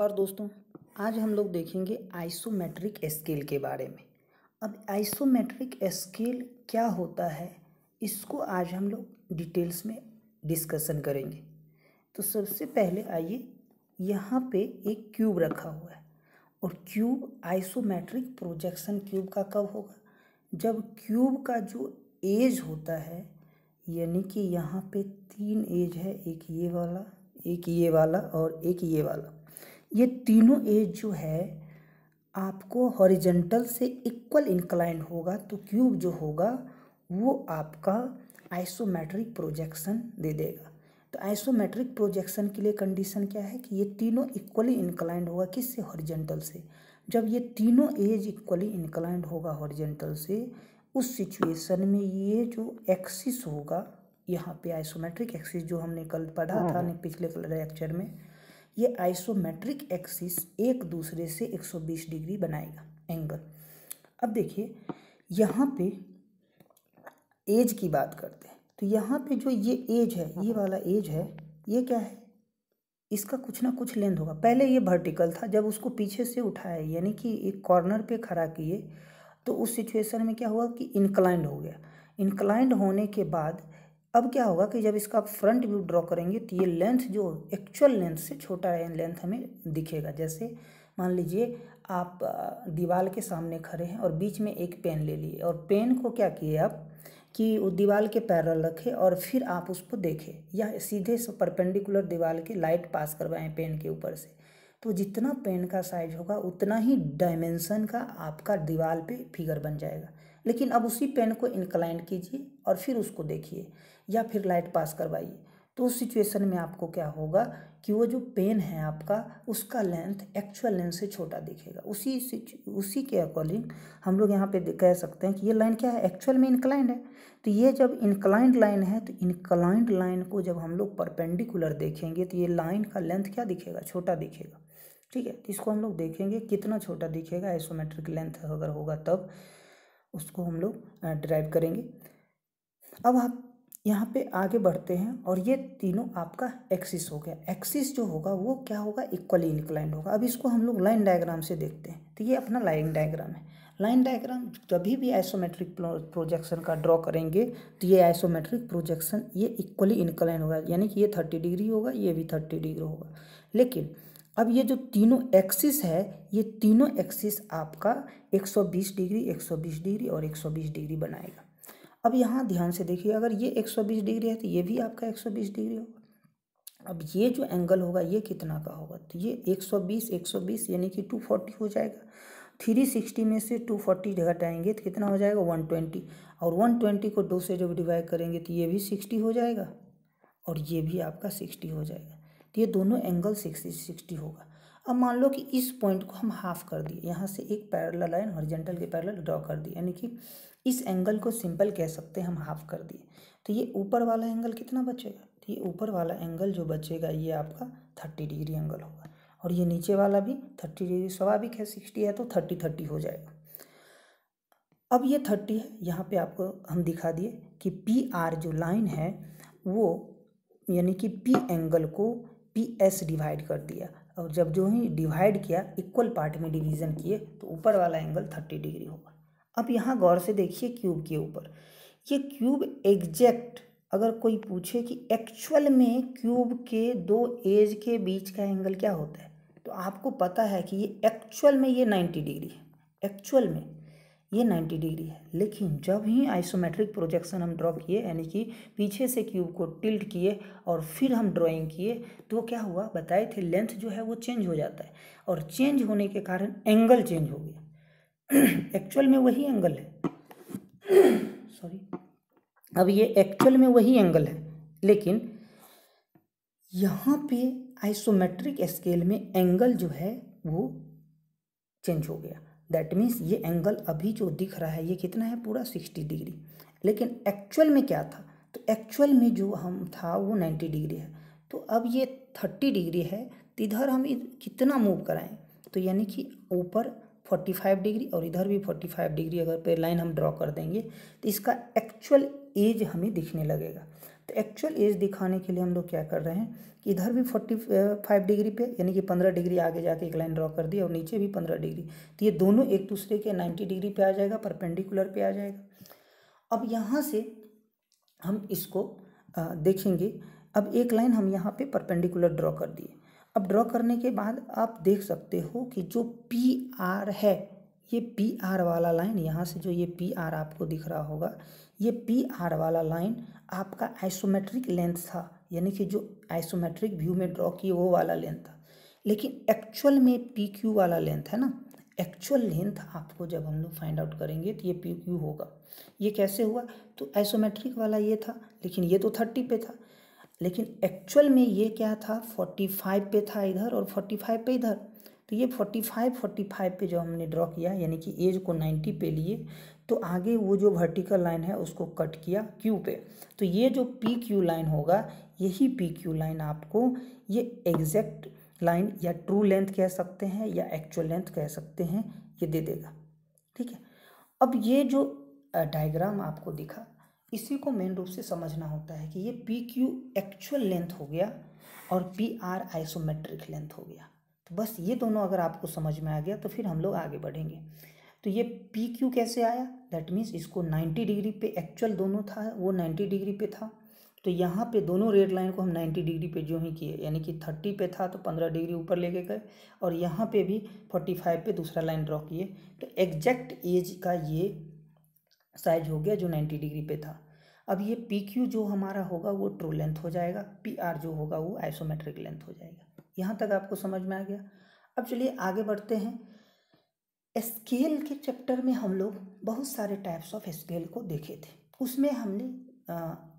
नमस्कार दोस्तों, आज हम लोग देखेंगे आइसोमेट्रिक स्केल के बारे में। अब आइसोमेट्रिक स्केल क्या होता है, इसको आज हम लोग डिटेल्स में डिस्कशन करेंगे। तो सबसे पहले आइए, यहाँ पे एक क्यूब रखा हुआ है और क्यूब आइसोमेट्रिक प्रोजेक्शन क्यूब का कब होगा? जब क्यूब का जो एज होता है, यानी कि यहाँ पे तीन एज है, एक ये वाला, एक ये वाला और एक ये वाला। ये तीनों एज जो है आपको हॉरिजेंटल से इक्वल इंक्लाइन होगा तो क्यूब जो होगा वो आपका आइसोमेट्रिक प्रोजेक्शन दे देगा। तो आइसोमेट्रिक प्रोजेक्शन के लिए कंडीशन क्या है कि ये तीनों इक्वली इंक्लाइंड होगा किससे? हॉरिजेंटल से। जब ये तीनों एज इक्वली इंक्लाइंड होगा हॉरिजेंटल से उस सिचुएशन में ये जो एक्सिस होगा यहाँ पे आइसोमेट्रिक एक्सिस जो हमने कल पढ़ा था पिछले लेक्चर में ये आइसोमेट्रिक एक्सिस एक दूसरे से 120 डिग्री बनाएगा एंगल अब देखिए, यहाँ पे एज की बात करते हैं। तो यहाँ पे जो ये एज है, ये वाला एज है, ये क्या है? इसका कुछ ना कुछ लेंथ होगा। पहले ये वर्टिकल था, जब उसको पीछे से उठाया, यानी कि एक कॉर्नर पे खड़ा किए तो उस सिचुएशन में क्या हुआ कि इंक्लाइंड हो गया। इंक्लाइंड होने के बाद अब क्या होगा कि जब इसका आप फ्रंट व्यू ड्रॉ करेंगे तो ये लेंथ जो एक्चुअल लेंथ से छोटा लेंथ हमें दिखेगा। जैसे मान लीजिए आप दीवार के सामने खड़े हैं और बीच में एक पेन ले लिए और पेन को क्या किए आप कि वो दीवार के पैरल रखें और फिर आप उसको देखें। या सीधे से परपेंडिकुलर दीवार के लाइट पास करवाएँ पेन के ऊपर से। तो जितना पेन का साइज़ होगा, उतना ही डायमेंशन का आपका दीवार पे फिगर बन जाएगा। लेकिन अब उसी पेन को इंक्लाइन कीजिए और फिर उसको देखिए। या फिर लाइट पास करवाइए। तो उस सिचुएशन में आपको क्या होगा कि वो जो पेन है आपका, उसका लेंथ, एक्चुअल लेंथ से छोटा दिखेगा। उसी उसी के अकॉर्डिंग हम लोग यहाँ पे कह सकते हैं कि ये लाइन क्या है? एक्चुअल में इंक्लाइंड है। तो ये जब इंक्लाइंड लाइन है तो इंक्लाइंड लाइन को जब हम लोग परपेंडिकुलर देखेंगे तो ये लाइन का लेंथ क्या दिखेगा? छोटा दिखेगा। ठीक है? तो इसको हम लोग देखेंगे कितना छोटा दिखेगा, आइसोमेट्रिक लेंथ अगर होगा तब, उसको हम लोग ड्राइव करेंगे। अब आप यहाँ पे आगे बढ़ते हैं और ये तीनों आपका एक्सिस हो गया। एक्सिस जो होगा, वो क्या होगा? इक्वली इंक्लाइंड होगा। अब इसको हम लोग लाइन डायग्राम से देखते हैं। तो ये अपना लाइन डायग्राम है। लाइन डायग्राम कभी भी आइसोमेट्रिक प्रोजेक्शन का ड्रॉ करेंगे तो ये आइसोमेट्रिक प्रोजेक्शन ये इक्वली इंक्लाइन होगा। यानी कि ये थर्टी डिग्री होगा, ये भी थर्टी डिग्री होगा। लेकिन अब ये जो तीनों एक्सिस है, ये तीनों एक्सिस आपका 120 डिग्री 120 डिग्री और 120 डिग्री बनाएगा। अब यहाँ ध्यान से देखिए, अगर ये 120 डिग्री है तो ये भी आपका 120 डिग्री होगा। अब ये जो एंगल होगा, ये कितना का होगा? तो ये 120 120 यानी कि 240 हो जाएगा। 360 में से 240 घटाएँगे तो कितना हो जाएगा? 120 और 120 को दो से जब डिवाइड करेंगे तो ये भी 60 हो जाएगा। और ये भी आपका 60 हो जाएगा। तो ये दोनों एंगल सिक्सटी सिक्सटी होगा। अब मान लो कि इस पॉइंट को हम हाफ़ कर दिए, यहाँ से एक पैरल लाइन हॉरिजेंटल के पैरल ड्रॉ कर दिए, यानी कि इस एंगल को सिंपल कह सकते हैं, हम हाफ़ कर दिए। तो ये ऊपर वाला एंगल कितना बचेगा? तो ये ऊपर वाला एंगल जो बचेगा, ये आपका थर्टी डिग्री एंगल होगा। और ये नीचे वाला भी थर्टी डिग्री स्वाभाविक है सिक्सटी है तो थर्टी थर्टी हो जाएगा। अब ये थर्टी है, यहाँ पे आपको हम दिखा दिए कि पी आर जो लाइन है, वो यानी कि पी एंगल को पी एस डिवाइड कर दिया। और जब जो ही डिवाइड किया इक्वल पार्ट में डिवीज़न किए तो ऊपर वाला एंगल थर्टी डिग्री होगा। अब यहाँ गौर से देखिए क्यूब के ऊपर। ये क्यूब एग्जैक्ट अगर कोई पूछे कि एक्चुअल में क्यूब के दो एज के बीच का एंगल क्या होता है तो आपको पता है कि ये एक्चुअल में ये नाइन्टी डिग्री है। एक्चुअल में ये 90 डिग्री है। लेकिन जब ही आइसोमेट्रिक प्रोजेक्शन हम ड्रॉ किए, यानी कि पीछे से क्यूब को टिल्ट किए और फिर हम ड्राइंग किए तो क्या हुआ? बताए थे लेंथ जो है वो चेंज हो जाता है और चेंज होने के कारण एंगल चेंज हो गया। एक्चुअल में वही एंगल है। सॉरी। अब ये एक्चुअल में वही एंगल है। लेकिन यहाँ पे आइसोमेट्रिक स्केल में एंगल जो है वो चेंज हो गया। दैट मीन्स ये एंगल अभी जो दिख रहा है, ये कितना है? पूरा सिक्सटी डिग्री लेकिन एक्चुअल में क्या था? तो एक्चुअल में जो हम था, वो नाइन्टी डिग्री है. तो अब ये थर्टी डिग्री है. तो इधर हम कितना मूव कराएँ? तो यानी कि ऊपर फोर्टी फाइव डिग्री और इधर भी फोर्टी फाइव डिग्री अगर पे लाइन हम ड्रॉ कर देंगे तो इसका एक्चुअल एज हमें दिखने लगेगा. तो एक्चुअल एज दिखाने के लिए हम लोग क्या कर रहे हैं कि इधर भी फोर्टी फाइव डिग्री पे, यानी कि पंद्रह डिग्री आगे जाके एक लाइन ड्रॉ कर दी और नीचे भी पंद्रह डिग्री तो ये दोनों एक दूसरे के नाइन्टी डिग्री पे आ जाएगा परपेंडिकुलर पे आ जाएगा। अब यहाँ से हम इसको देखेंगे। अब एक लाइन हम यहाँ पे परपेंडिकुलर ड्रॉ कर दिए। अब ड्रॉ करने के बाद आप देख सकते हो कि जो पी आर है ये पी आर वाला लाइन, यहाँ से जो ये पी आर आपको दिख रहा होगा, ये पी आर वाला लाइन आपका आइसोमेट्रिक लेंथ था, यानी कि जो आइसोमेट्रिक व्यू में ड्रॉ किए वो वाला लेंथ था। लेकिन एक्चुअल में पी क्यू वाला लेंथ है ना एक्चुअल लेंथ आपको जब हम लोग फाइंड आउट करेंगे तो ये पी क्यू होगा। ये कैसे हुआ? तो आइसोमेट्रिक वाला ये था, लेकिन ये तो थर्टी पे था। लेकिन एक्चुअल में ये क्या था? फोर्टी फाइव पे था इधर और फोर्टी फाइव पे इधर। तो ये फोर्टी फाइव फोर्टी फाइव पे जो हमने ड्रॉ किया, यानी कि एज को नाइन्टी पे लिए तो आगे वो जो वर्टिकल लाइन है उसको कट किया क्यू पे। तो ये जो पी क्यू लाइन होगा, यही पी क्यू लाइन आपको ये एग्जैक्ट लाइन या ट्रू लेंथ कह सकते हैं या एक्चुअल लेंथ कह सकते हैं, ये दे देगा। ठीक है? अब ये जो डायग्राम आपको दिखा, इसी को मेन रूप से समझना होता है कि ये पी क्यू एक्चुअल लेंथ हो गया और पी आर आइसोमेट्रिक लेंथ हो गया। तो बस ये दोनों अगर आपको समझ में आ गया तो फिर हम लोग आगे बढ़ेंगे। तो ये पी क्यू कैसे आया? दैट मीन्स इसको नाइन्टी डिग्री पे एक्चुअल दोनों था, वो नाइन्टी डिग्री पे था। तो यहाँ पे दोनों रेड लाइन को हम नाइन्टी डिग्री पे जो ही किए, यानी कि थर्टी पे था तो पंद्रह डिग्री ऊपर लेके गए, और यहाँ पे भी फोर्टी फाइव पे दूसरा लाइन ड्रॉ किए। तो एग्जैक्ट एज का ये साइज़ हो गया जो नाइन्टी डिग्री पे था। अब ये पी क्यू जो हमारा होगा वो ट्रू लेंथ हो जाएगा पी आर जो होगा वो आइसोमेट्रिक लेंथ हो जाएगा। यहाँ तक आपको समझ में आ गया। अब चलिए आगे बढ़ते हैं। स्केल के चैप्टर में हम लोग बहुत सारे टाइप्स ऑफ़ स्केल को देखे थे। उसमें हमने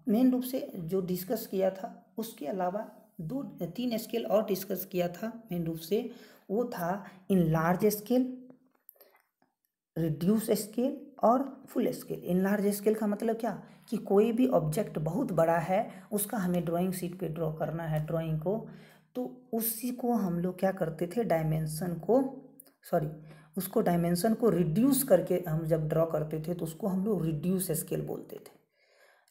मेन रूप से जो डिस्कस किया था, उसके अलावा दो, तीन स्केल और डिस्कस किया था मेन रूप से। वो था in large scale reduce scale और full scale in large scale का मतलब क्या? कि कोई भी ऑब्जेक्ट बहुत बड़ा है, उसका हमें ड्राइंग शीट पे ड्रॉ करना है ड्राइंग को। तो उसी को हम लोग क्या करते थे डायमेंसन को सॉरी उसको डायमेंसन को रिड्यूस करके हम जब ड्रॉ करते थे तो उसको हम लोग रिड्यूस स्केल बोलते थे।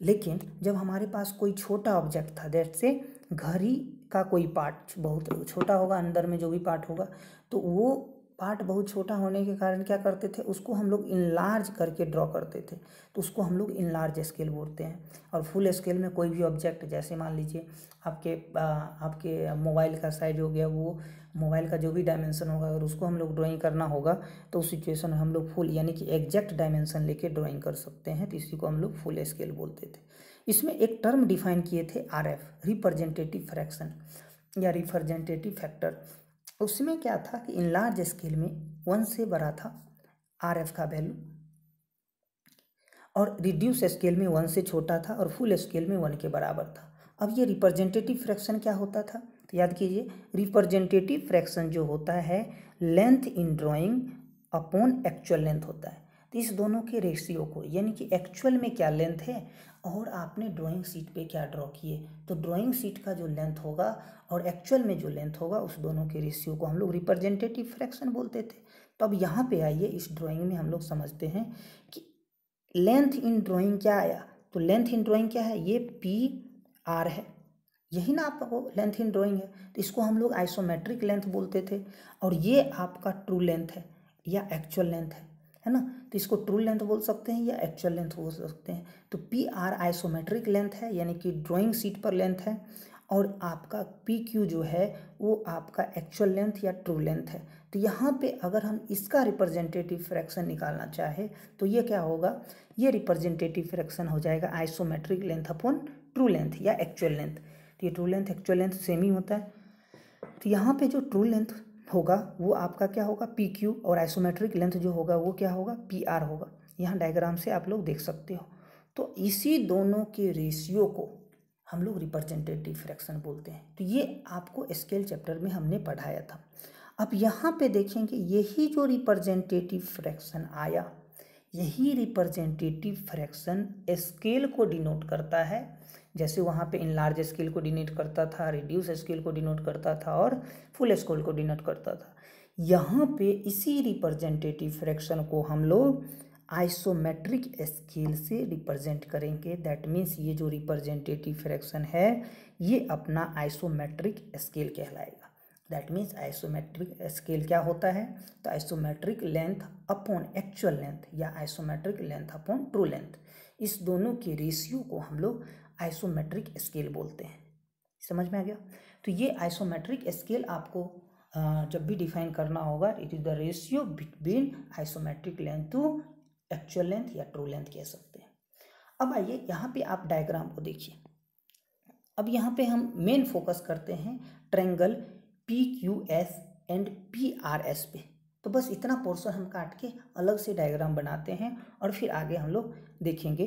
लेकिन जब हमारे पास कोई छोटा ऑब्जेक्ट था दैट से घड़ी का कोई पार्ट बहुत छोटा होगा, अंदर में जो भी पार्ट होगा तो वो पार्ट बहुत छोटा होने के कारण क्या करते थे उसको हम लोग इनलार्ज करके ड्रॉ करते थे। तो उसको हम लोग इनलार्ज स्केल बोलते हैं। और फुल स्केल में कोई भी ऑब्जेक्ट जैसे मान लीजिए आपके आ, आपके मोबाइल का साइज़ हो गया वो मोबाइल का जो भी डायमेंशन होगा अगर उसको हम लोग ड्राइंग करना होगा तो उस सिचुएशन में हम लोग फुल यानी कि एग्जैक्ट डायमेंशन लेके ड्राइंग कर सकते हैं। तो इसी को हम लोग फुल स्केल बोलते थे। इसमें एक टर्म डिफाइन किए थे आर एफ़ रिप्रेजेंटेटिव फ्रैक्शन या रिप्रेजेंटेटिव फैक्टर उसमें क्या था कि इन लार्ज स्केल में वन से बड़ा था आर एफ़ का वैल्यू और रिड्यूस स्केल में वन से छोटा था और फुल स्केल में वन के बराबर था। अब ये रिप्रेजेंटेटिव फ्रैक्शन क्या होता था? तो याद कीजिए रिप्रेजेंटेटिव फ्रैक्शन जो होता है length in drawing upon actual length होता है। तो इस दोनों के रेशियो को, यानी कि एक्चुअल में क्या लेंथ है और आपने ड्राइंग शीट पे क्या ड्रॉ किए। तो ड्राइंग शीट का जो लेंथ होगा और एक्चुअल में जो लेंथ होगा, उस दोनों के रेशियो को हम लोग रिप्रेजेंटेटिव फ्रैक्शन बोलते थे। तो अब यहाँ पे आइए, इस ड्राइंग में हम लोग समझते हैं कि लेंथ इन ड्राइंग क्या आया? तो लेंथ इन ड्राइंग क्या है? ये पी आर है। यही ना आपका लेंथ इन ड्राइंग है। तो इसको हम लोग आइसोमेट्रिक लेंथ बोलते थे और ये आपका ट्रू लेंथ है या एक्चुअल लेंथ है। है ना? तो इसको ट्रू लेंथ बोल सकते हैं या एक्चुअल लेंथ बोल सकते हैं। तो पी आर आइसोमेट्रिक लेंथ है, यानी कि ड्राइंग सीट पर लेंथ है, और आपका पी क्यू जो है, वो आपका एक्चुअल लेंथ या ट्रू लेंथ है। तो यहाँ पे अगर हम इसका रिप्रेजेंटेटिव फ्रैक्शन निकालना चाहे तो ये क्या होगा? ये रिप्रेजेंटेटिव फ्रैक्शन हो जाएगा isometric length upon true length या एक्चुअल लेंथ तो ये true length actual length same ही होता है। तो यहाँ पे जो ट्रू लेंथ होगा, वो आपका क्या होगा? पी क्यू और आइसोमेट्रिक लेंथ जो होगा, वो क्या होगा? पी आर होगा। यहाँ डायग्राम से आप लोग देख सकते हो। तो इसी दोनों के रेशियो को हम लोग रिप्रेजेंटेटिव फ्रैक्शन बोलते हैं। तो ये आपको स्केल चैप्टर में हमने पढ़ाया था। अब यहाँ पे देखेंगे, यही जो रिप्रेजेंटेटिव फ्रैक्शन आया, यही रिप्रेजेंटेटिव फ्रैक्शन स्केल को डिनोट करता है। जैसे वहाँ पे इन लार्ज स्केल को डिनोट करता था रिड्यूस स्केल को डिनोट करता था और फुल स्केल को डिनोट करता था। यहाँ पे इसी रिप्रेजेंटेटिव फ्रैक्शन को हम लोग आइसोमेट्रिक स्केल से रिप्रेजेंट करेंगे। दैट मीन्स ये जो रिप्रेजेंटेटिव फ्रैक्शन है, ये अपना आइसोमेट्रिक स्केल कहलाएगा। दैट मीन्स आइसोमेट्रिक स्केल क्या होता है? तो isometric length upon actual length या isometric length upon true length इस दोनों के रेशियो को हम लोग आइसोमेट्रिक स्केल बोलते हैं। समझ में आ गया? तो ये आइसोमेट्रिक स्केल आपको जब भी डिफाइन करना होगा it is the ratio between isometric length to actual length या ट्रू लेंथ कह सकते हैं। अब आइए यहाँ पे आप डायग्राम को देखिए। अब यहाँ पे हम मेन फोकस करते हैं triangle P Q S and P R S पे। तो बस इतना पोर्शन हम काट के अलग से डायग्राम बनाते हैं और फिर आगे हम लोग देखेंगे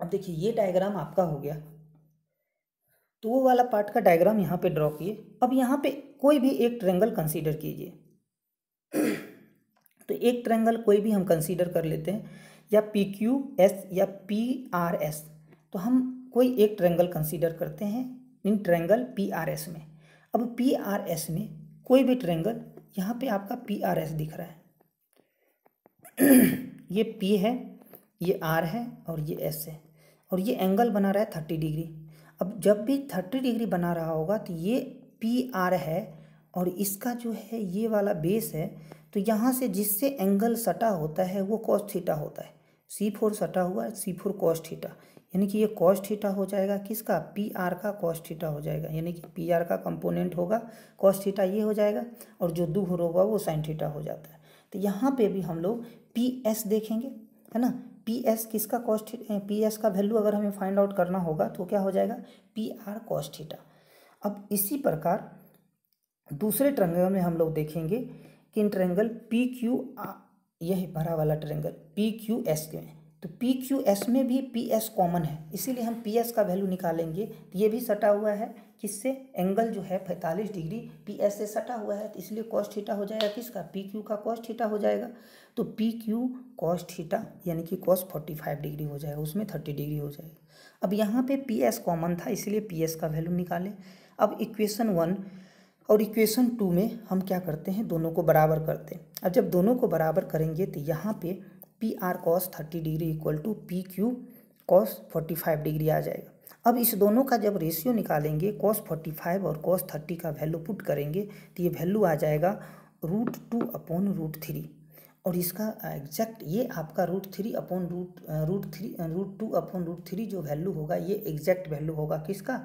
अब देखिए, ये डायग्राम आपका हो गया। तो वो वाला पार्ट का डायग्राम यहाँ पे ड्रॉ किए। अब यहाँ पे कोई भी एक ट्रेंगल कंसीडर कीजिए। तो एक ट्रेंगल कोई भी हम कंसीडर कर लेते हैं, या पी क्यू एस या पी आर एस तो हम कोई एक ट्रेंगल कंसीडर करते हैं in triangle P R S में। अब पी आर एस में कोई भी ट्रेंगल यहाँ पे आपका पी आर एस दिख रहा है। ये पी है, ये आर है और ये एस है। और ये एंगल बना रहा है थर्टी डिग्री अब जब भी थर्टी डिग्री बना रहा होगा तो ये पी आर है और इसका जो है ये वाला बेस है तो यहाँ से जिससे एंगल सटा होता है वो कॉस थीटा होता है. सी फोर सटा हुआ है सी फोर कॉस थीटा यानी कि ये कॉस थीटा हो जाएगा किसका? पी आर का कॉस थीटा हो जाएगा. यानी कि पी आर का कंपोनेंट होगा कॉस थीटा ये हो जाएगा और जो दूर होगा वो साइन थीटा हो जाता है. तो यहाँ पे भी हम लोग पी एस देखेंगे, है ना? पी एस किसका कॉस्ट पी एस का वैल्यू अगर हमें फाइंड आउट करना होगा तो क्या हो जाएगा? पी आर कॉस्ट थीटा अब इसी प्रकार दूसरे ट्रेंगल में हम लोग देखेंगे कि ट्रेंगल पी क्यू यह भरा वाला ट्रेंगल पी क्यू एस के तो पी क्यू एस में भी पी एस कॉमन है। इसीलिए हम पी एस का वैल्यू निकालेंगे। तो ये भी सटा हुआ है। किससे? एंगल जो है पैंतालीस डिग्री पी एस से सटा हुआ है। तो इसलिए कॉस्ट थीटा हो जाएगा किसका? पी क्यू का कॉस्ट थीटा हो जाएगा। तो पी क्यू कॉस्ट थीटा यानी कि कॉस्ट फोर्टी फाइव डिग्री हो जाएगा। उसमें थर्टी डिग्री हो जाएगा। अब यहाँ पे पी एस कॉमन था, इसलिए पी एस का वैल्यू निकालें। अब इक्वेशन वन और इक्वेशन टू में हम क्या करते हैं? दोनों को बराबर करते हैं। अब जब दोनों को बराबर करेंगे तो यहाँ पे P R cos thirty degree equal to P Q cos forty five degree आ जाएगा। अब इस दोनों का जब रेशियो निकालेंगे कॉस फोर्टी फाइव और कॉस थर्टी का वैल्यू पुट करेंगे तो ये वैल्यू आ जाएगा root two upon root three और इसका एग्जैक्ट ये आपका root three upon root root three root two upon root three जो वैल्यू होगा, ये एग्जैक्ट वैल्यू होगा किसका?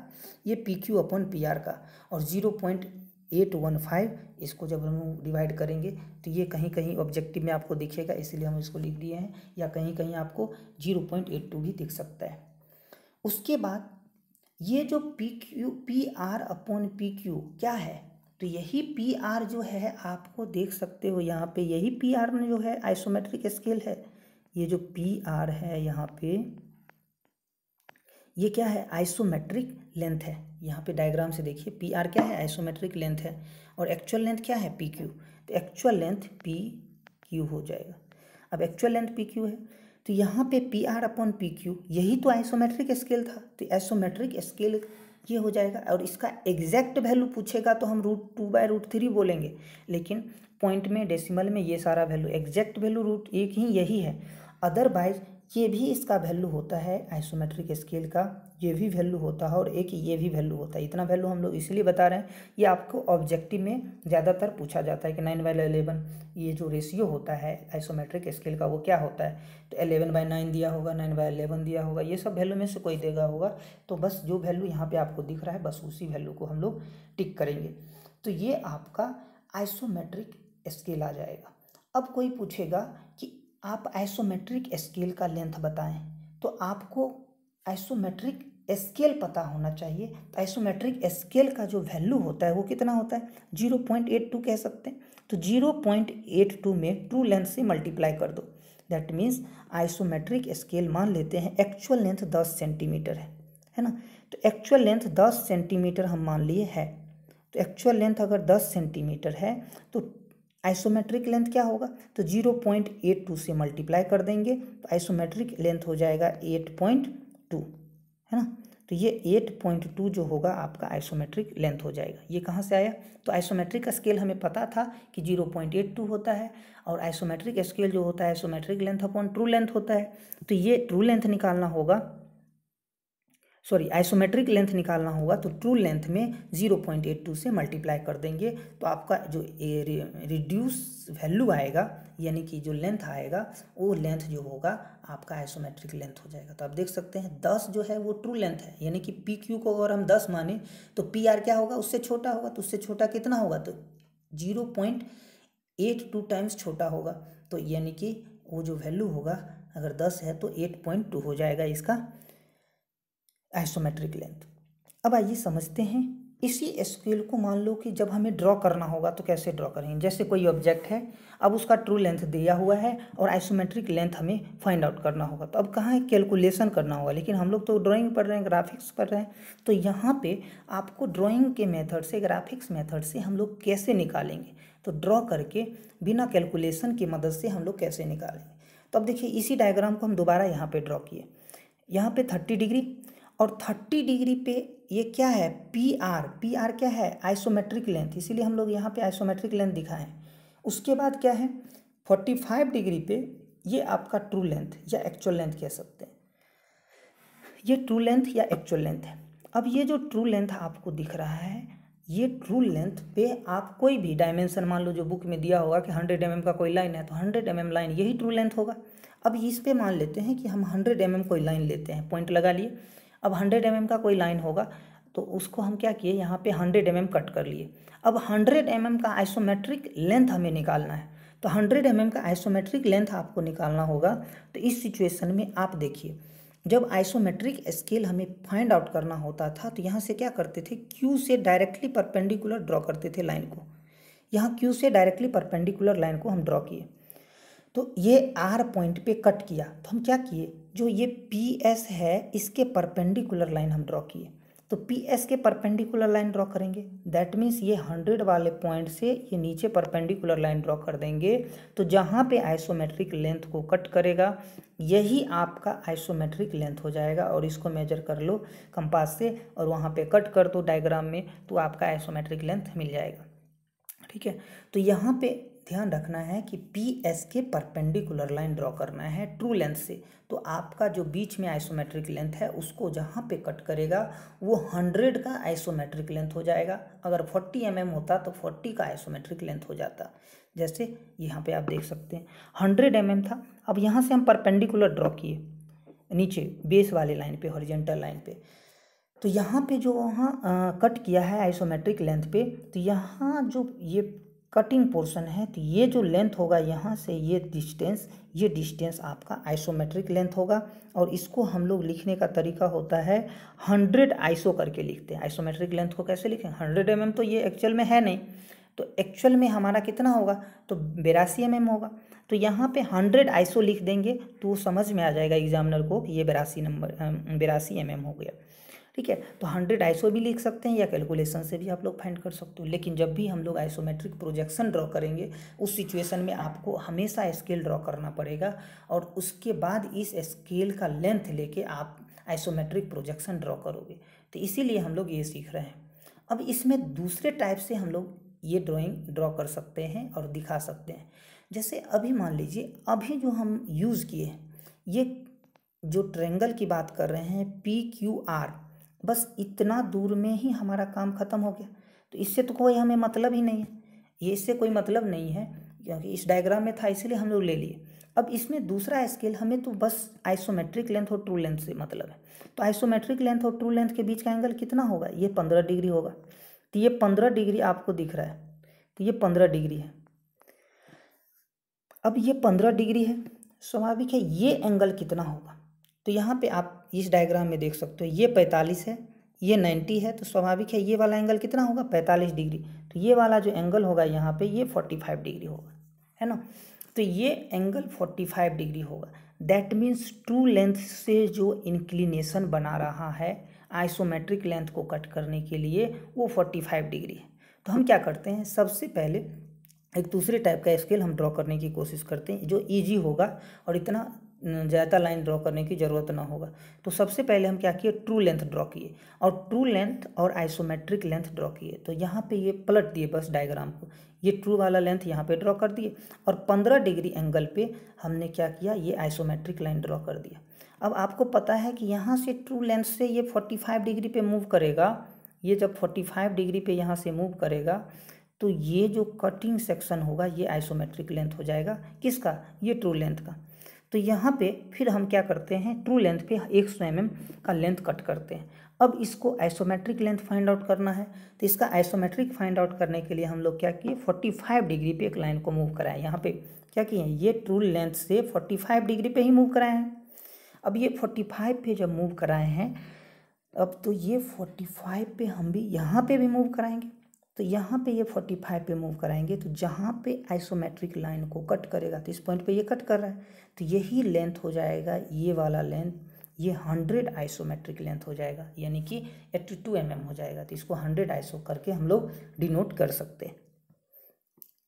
ये P Q upon P R का। और zero point eight one five इसको जब हम डिवाइड करेंगे तो ये कहीं कहीं ऑब्जेक्टिव में आपको दिखेगा, इसलिए हम इसको लिख दिए हैं, या कहीं कहीं आपको ज़ीरो पॉइंट एट टू भी दिख सकता है। उसके बाद ये जो P Q P R upon P Q क्या है? तो यही पी आर जो है, आपको देख सकते हो यहाँ पे, यही पी आर में जो है आइसोमेट्रिक स्केल है। ये जो पी आर है यहाँ पे, ये क्या है? आइसोमेट्रिक लेंथ है। यहाँ पे डायग्राम से देखिए पी आर क्या है? आइसोमेट्रिक लेंथ है। और एक्चुअल लेंथ क्या है? पी क्यू तो एक्चुअल लेंथ पी क्यू हो जाएगा। अब एक्चुअल लेंथ पी क्यू है। तो यहाँ पे P R upon P Q यही तो आइसोमेट्रिक स्केल था। तो आइसोमेट्रिक स्केल ये हो जाएगा। और इसका एग्जैक्ट वैल्यू पूछेगा तो हम root two by root three बोलेंगे। लेकिन पॉइंट में डेसिमल में ये सारा वैल्यू एग्जैक्ट वैल्यू रूट एक ही यही है। अदरवाइज़ ये भी इसका वैल्यू होता है आइसोमेट्रिक स्केल का। ये भी वैल्यू होता है और एक ये भी वैल्यू होता है। इतना वैल्यू हम लोग इसलिए बता रहे हैं ये आपको ऑब्जेक्टिव में ज़्यादातर पूछा जाता है कि नाइन बाई एलेवन ये जो रेशियो होता है आइसोमेट्रिक स्केल का वो क्या होता है? तो एलेवन बाई नाइन दिया होगा नाइन बाई एलेवन दिया होगा, ये सब वैल्यू में से कोई देगा होगा। तो बस जो वैल्यू यहाँ पर आपको दिख रहा है बस उसी वैल्यू को हम लोग टिक करेंगे। तो ये आपका आइसोमेट्रिक स्केल आ जाएगा। अब कोई पूछेगा कि आप आइसोमेट्रिक स्केल का लेंथ बताएँ तो आपको आइसोमेट्रिक स्केल पता होना चाहिए। तो आइसोमेट्रिक स्केल का जो वैल्यू होता है, वो कितना होता है? ज़ीरो पॉइंट एट टू कह सकते हैं। तो ज़ीरो पॉइंट एट टू में ट्रू लेंथ से मल्टीप्लाई कर दो। दैट मीन्स आइसोमेट्रिक स्केल मान लेते हैं एक्चुअल लेंथ दस सेंटीमीटर है है ना? तो एक्चुअल लेंथ दस सेंटीमीटर हम मान लिए है। तो एक्चुअल लेंथ अगर दस सेंटीमीटर है तो आइसोमेट्रिक लेंथ क्या होगा? तो ज़ीरो पॉइंट एट टू से मल्टीप्लाई कर देंगे तो आइसोमेट्रिक लेंथ हो जाएगा एट पॉइंट टू, है ना? तो ये एट पॉइंट टू जो होगा, आपका आइसोमेट्रिक लेंथ हो जाएगा। ये कहाँ से आया? तो आइसोमेट्रिक स्केल हमें पता था कि ज़ीरो पॉइंट एट टू होता है और आइसोमेट्रिक स्केल जो होता है, isometric length upon true length होता है। तो ये ट्रू लेंथ निकालना होगा सॉरी आइसोमेट्रिक लेंथ निकालना होगा तो ट्रू लेंथ में ज़ीरो पॉइंट एट टू से मल्टीप्लाई कर देंगे। तो आपका जो रिड्यूस वैल्यू आएगा, यानी कि जो लेंथ आएगा, वो लेंथ जो होगा, आपका आइसोमेट्रिक लेंथ हो जाएगा। तो आप देख सकते हैं, दस जो है वो ट्रू लेंथ है। यानी कि पी क्यू को अगर हम दस माने तो पी आर क्या होगा? उससे छोटा होगा। तो उससे छोटा कितना होगा? तो zero point eight two times छोटा होगा। तो यानी कि वो जो वैल्यू होगा, अगर दस है तो एट पॉइंट टू हो जाएगा इसका। आइसोमेट्रिक लेंथ अब आइए समझते हैं, इसी स्केल को मान लो कि जब हमें ड्रॉ करना होगा तो कैसे ड्रॉ करेंगे? जैसे कोई ऑब्जेक्ट है, अब उसका ट्रू लेंथ दिया हुआ है और आइसोमेट्रिक लेंथ हमें फाइंड आउट करना होगा। तो अब कहाँ कैलकुलेशन करना होगा? लेकिन हम लोग तो ड्राइंग पढ़ रहे हैं ग्राफिक्स पढ़ रहे हैं। तो यहाँ पे आपको ड्राइंग के मेथड से ग्राफिक्स मेथड से हम लोग कैसे निकालेंगे? तो ड्रॉ करके बिना कैलकुलेशन की मदद से हम लोग कैसे निकालेंगे? तो अब देखिए, इसी डायग्राम को हम दोबारा यहाँ पर ड्रॉ किए। यहाँ पे थर्टी डिग्री और थर्टी डिग्री पे ये क्या है? पी आर पी आर क्या है? आइसोमेट्रिक लेंथ इसीलिए हम लोग यहाँ पे आइसोमेट्रिक लेंथ दिखाएँ। उसके बाद क्या है? फोर्टी फाइव डिग्री पे ये आपका ट्रू लेंथ या एक्चुअल लेंथ कह सकते हैं। ये ट्रू लेंथ या एक्चुअल लेंथ है। अब ये जो ट्रू लेंथ आपको दिख रहा है, ये ट्रू लेंथ पे आप कोई भी डायमेंशन मान लो जो बुक में दिया होगा कि हंड्रेड एम mm का कोई लाइन है तो हंड्रेड एम mm लाइन यही ट्रू लेंथ होगा। अब इस पे मान लेते हैं कि हम हंड्रेड एम mm कोई लाइन लेते हैं। पॉइंट लगा लिए। अब हंड्रेड एम का कोई लाइन होगा तो उसको हम क्या किए, यहाँ पे हंड्रेड एम कट कर लिए। अब हंड्रेड एम का आइसोमेट्रिक लेंथ हमें निकालना है तो हंड्रेड एम का आइसोमेट्रिक लेंथ आपको निकालना होगा तो इस सिचुएशन में आप देखिए, जब आइसोमेट्रिक स्केल हमें फाइंड आउट करना होता था तो यहाँ से क्या करते थे क्यू से डायरेक्टली परपेंडिकुलर ड्रॉ करते थे लाइन को। यहाँ क्यू से डायरेक्टली परपेंडिकुलर लाइन को हम ड्रॉ किए तो ये आर पॉइंट पे कट किया तो हम क्या किए जो ये पी एस है, इसके परपेंडिकुलर लाइन हम ड्रॉ किए। तो पी एस के परपेंडिकुलर लाइन ड्रॉ करेंगे। दैट मीन्स ये हंड्रेड वाले पॉइंट से ये नीचे परपेंडिकुलर लाइन ड्रॉ कर देंगे। तो जहाँ पे आइसोमेट्रिक लेंथ को कट करेगा, यही आपका आइसोमेट्रिक लेंथ हो जाएगा और इसको मेजर कर लो कंपास से और वहाँ पे कट कर दो डायग्राम में तो आपका आइसोमेट्रिक लेंथ मिल जाएगा। ठीक है? तो यहाँ पे ध्यान रखना है कि पी एस के परपेंडिकुलर लाइन ड्रॉ करना है ट्रू लेंथ से। तो आपका जो बीच में आइसोमेट्रिक लेंथ है, उसको जहाँ पे कट करेगा, वो हंड्रेड का आइसोमेट्रिक लेंथ हो जाएगा। अगर फोर्टी एम mm होता तो फोर्टी का आइसोमेट्रिक लेंथ हो जाता। जैसे यहाँ पे आप देख सकते हैं हंड्रेड एम mm था, अब यहाँ से हम परपेंडिकुलर ड्रॉ किए, नीचे बेस वाले लाइन पे हॉरिजेंटल लाइन पे। तो यहाँ पे जो वहाँ कट किया है आइसोमेट्रिक लेंथ पे तो यहाँ जो ये कटिंग पोर्शन है तो ये जो लेंथ होगा यहाँ से ये डिस्टेंस ये डिस्टेंस आपका आइसोमेट्रिक लेंथ होगा। और इसको हम लोग लिखने का तरीका होता है हंड्रेड आइसो करके लिखते हैं। आइसोमेट्रिक लेंथ को कैसे लिखें? हंड्रेड एम तो ये एक्चुअल में है नहीं। तो एक्चुअल में हमारा कितना होगा? तो बेरासी एम होगा। तो यहाँ पे हंड्रेड आइसो लिख देंगे तो समझ में आ जाएगा एग्जामिनर को कि ये बेरासी नंबर बेरासी एम हो गया। ठीक है? तो हंड्रेड आइसो भी लिख सकते हैं या कैलकुलेशन से भी आप लोग फाइंड कर सकते हो। लेकिन जब भी हम लोग आइसोमेट्रिक प्रोजेक्शन ड्रॉ करेंगे, उस सिचुएशन में आपको हमेशा स्केल ड्रॉ करना पड़ेगा और उसके बाद इस स्केल का लेंथ लेके आप आइसोमेट्रिक प्रोजेक्शन ड्रॉ करोगे। तो इसीलिए हम लोग ये सीख रहे हैं। अब इसमें दूसरे टाइप से हम लोग ये ड्राइंग ड्रॉ कर सकते हैं और दिखा सकते हैं। जैसे अभी मान लीजिए, अभी जो हम यूज़ किए ये जो ट्रेंगल की बात कर रहे हैं पी क्यू आर बस इतना दूर में ही हमारा काम ख़त्म हो गया। तो इससे तो कोई हमें मतलब ही नहीं है। ये इससे कोई मतलब नहीं है, क्योंकि इस डायग्राम में था, इसीलिए हम लोग ले लिए। अब इसमें दूसरा स्केल हमें तो बस आइसोमेट्रिक लेंथ और ट्रू लेंथ से मतलब है। तो आइसोमेट्रिक लेंथ और ट्रू लेंथ के बीच का एंगल कितना होगा? ये पंद्रह डिग्री होगा। तो ये पंद्रह डिग्री आपको दिख रहा है। तो ये पंद्रह डिग्री है। अब ये पंद्रह डिग्री है। स्वाभाविक है, ये एंगल कितना होगा? तो यहाँ पे आप इस डायग्राम में देख सकते हो, ये पैंतालीस है, ये नाइन्टी है तो स्वाभाविक है, ये वाला एंगल कितना होगा? पैंतालीस डिग्री। तो ये वाला जो एंगल होगा यहाँ पे, ये फोर्टी फाइव डिग्री होगा, है ना? तो ये एंगल फोर्टी फाइव डिग्री होगा। दैट मीन्स ट्रू लेंथ से जो इंक्लिनेशन बना रहा है आइसोमेट्रिक लेंथ को कट करने के लिए, वो फोर्टी फाइव डिग्री है। तो हम क्या करते हैं? सबसे पहले एक दूसरे टाइप का स्केल हम ड्रॉ करने की कोशिश करते हैं, जो ईजी होगा और इतना ज़्यादा लाइन ड्रॉ करने की ज़रूरत ना होगा। तो सबसे पहले हम क्या किए? ट्रू लेंथ ड्रॉ किए और ट्रू लेंथ और आइसोमेट्रिक लेंथ ड्रॉ किए। तो यहाँ पे ये पलट दिए बस डायग्राम को। ये ट्रू वाला लेंथ यहाँ पे ड्रॉ कर दिए और पंद्रह डिग्री एंगल पे हमने क्या किया? ये आइसोमेट्रिक लाइन ड्रॉ कर दिया। अब आपको पता है कि यहाँ से ट्रू लेंथ से ये फोर्टी फाइव डिग्री पे मूव करेगा। ये जब फोर्टी फाइव डिग्री पे यहाँ से मूव करेगा तो ये जो कटिंग सेक्शन होगा, ये आइसोमेट्रिक लेंथ हो जाएगा। किसका? ये ट्रू लेंथ का। तो यहाँ पे फिर हम क्या करते हैं? ट्रू लेंथ पे एक सौ एम का लेंथ कट करते हैं। अब इसको आइसोमेट्रिक लेंथ फाइंड आउट करना है। तो इसका आइसोमेट्रिक फाइंड आउट करने के लिए हम लोग क्या किए? फोर्टी फाइव डिग्री पे एक लाइन को मूव कराएँ। यहाँ पे क्या किए ये ट्रू लेंथ से फोर्टी फाइव डिग्री पे ही मूव कराए हैं। अब ये फोर्टी फाइव पे जब मूव कराए हैं, अब तो ये फोर्टी फाइव पे हम भी यहाँ पे भी मूव कराएँगे। तो यहाँ पे ये फोर्टी फाइव पे मूव कराएँगे तो जहाँ पे आइसोमेट्रिक लाइन को कट करेगा तो इस पॉइंट पे ये कट कर रहा है तो यही लेंथ हो जाएगा ये वाला लेंथ ये हंड्रेड आइसोमेट्रिक लेंथ हो जाएगा, यानी कि एट्टी टू एम हो जाएगा तो इसको हंड्रेड आइसो करके हम लोग डिनोट कर सकते हैं।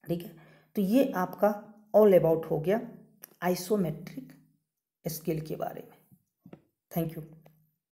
ठीक है? तो ये आपका ऑल अबाउट हो गया आइसोमेट्रिक स्केल के बारे में। Thank you